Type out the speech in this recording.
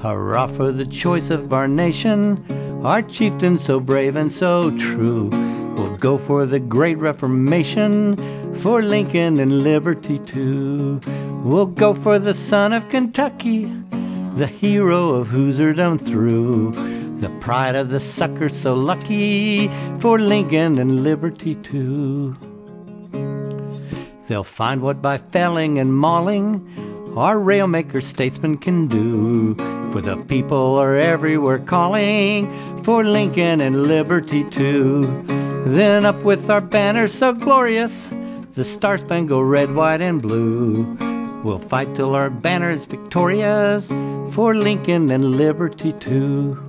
Hurrah for the choice of our nation, our chieftain so brave and so true. We'll go for the great Reformation, for Lincoln and liberty too. We'll go for the son of Kentucky, the hero of Hoosierdom through. The pride of the sucker so lucky, for Lincoln and liberty too. They'll find what by felling and mauling our railmaker statesmen can do. For the people are everywhere calling for Lincoln and liberty too. Then up with our banners so glorious, the star spangled red, white, and blue. We'll fight till our banner's victorious for Lincoln and liberty too.